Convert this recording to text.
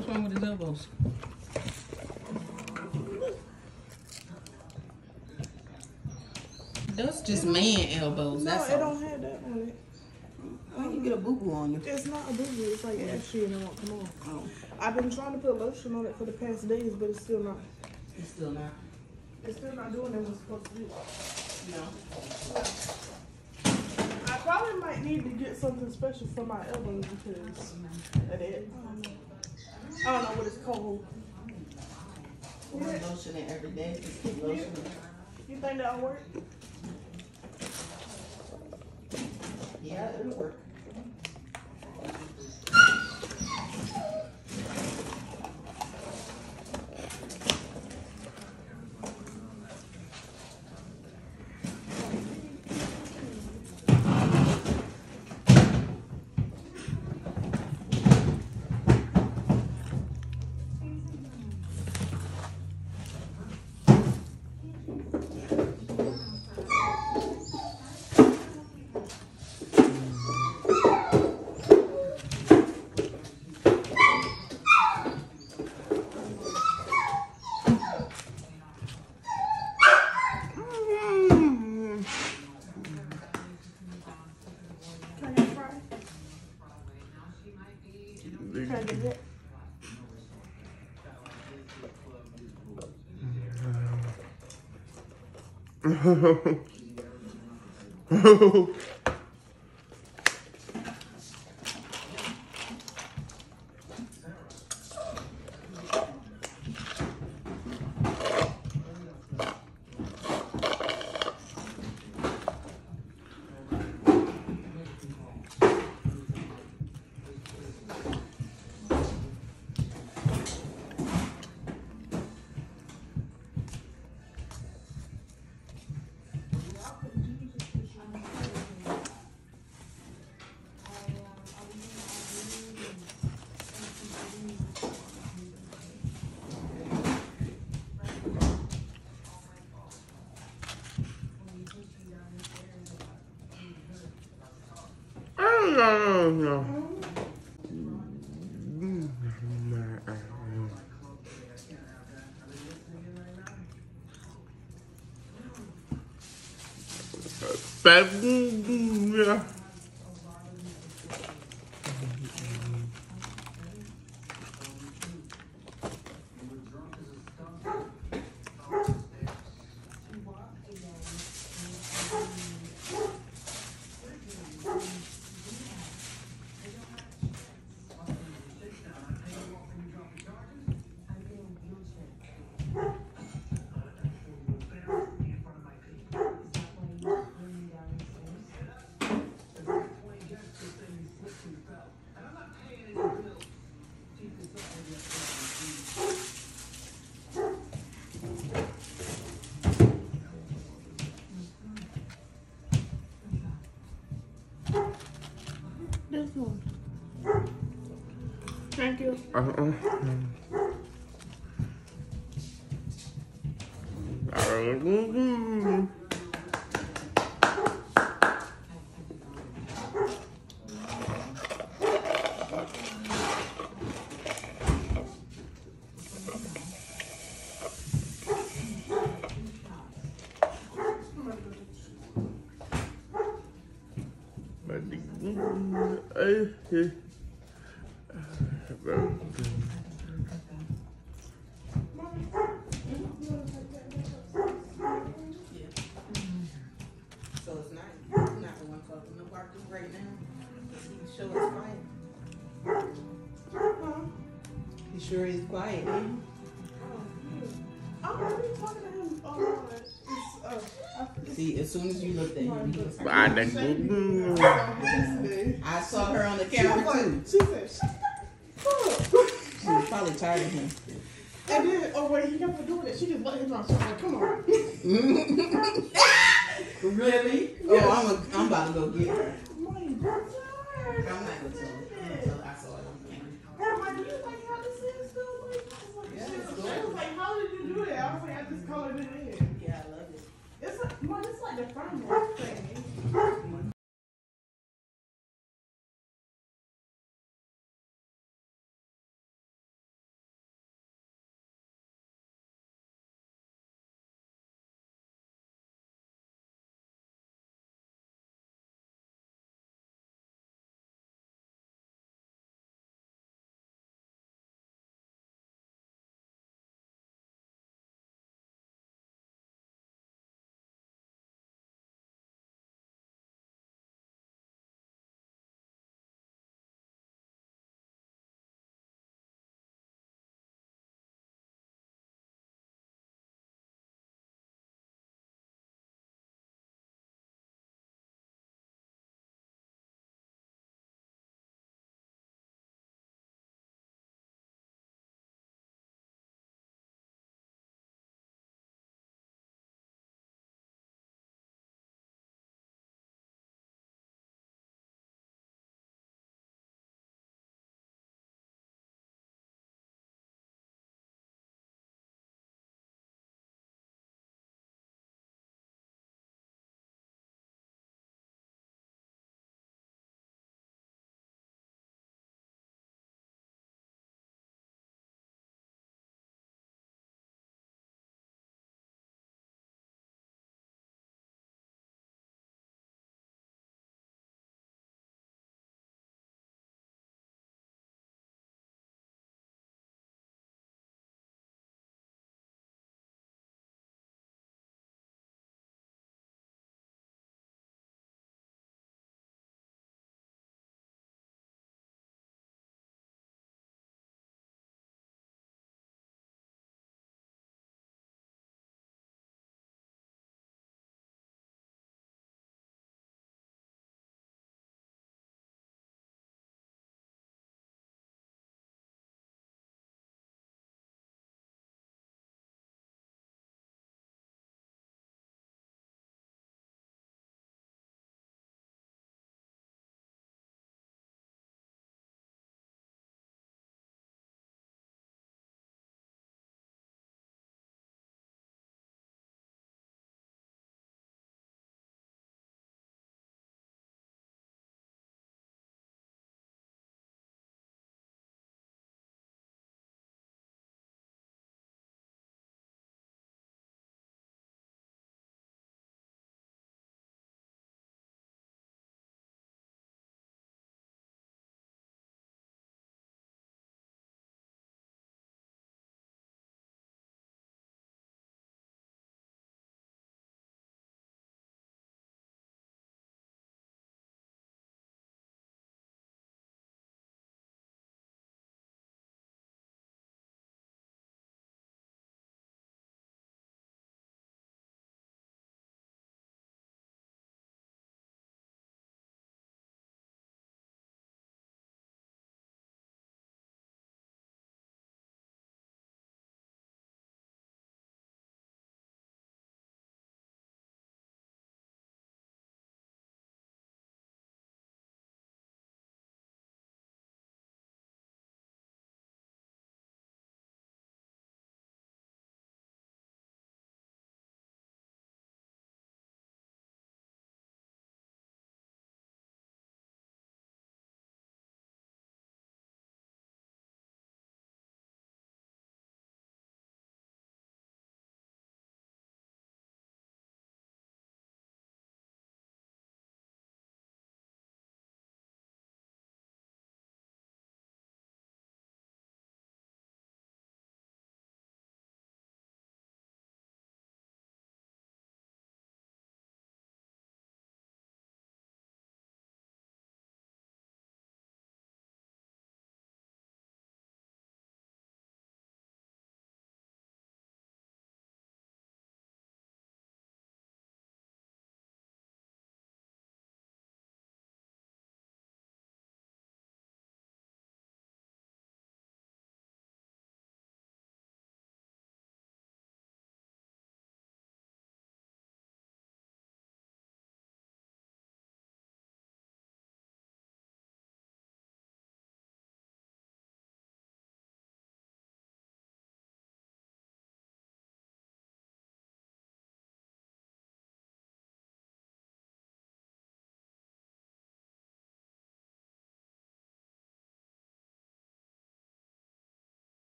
What's wrong with his elbows? That's just man elbows. No, That's it all. don't have that on it. Why you get a boo boo on you? It's not a boo boo. It's like ashy and it won't come off. Oh, I've been trying to put lotion on it for the past days, but it's still not. it's still not. It's still not doing what it's supposed to do. No. I probably might need to get something special for my elbows because of that. I don't know what it's called. Wear lotion it every day. Just keep lotion. it. You think that'll work? Yeah, it'll work. Can I get a fry? Can I get that? Yeah. à, Hey, hey. Sure is quiet. He sure is quiet, eh? I'm already talking to him. Oh, it's, uh, I- See, as soon as you looked at him, he was. I saw her on the She camera like, too. she said, shut the fuck up. She was probably tired of him. And then, oh wait, he kept on doing it. She just let him out. She was like, come on. Really? Oh, I'm, a, I'm about to go get her. I'm not gonna tell her. I'm gonna tell her I saw it on camera. I'm like, do you like how this is still? Like, I like, Yeah, shit. it's She was like, how did you do that? I was like, I just colored it in. Yeah, I love it. It's like, Mom, it's like the front one.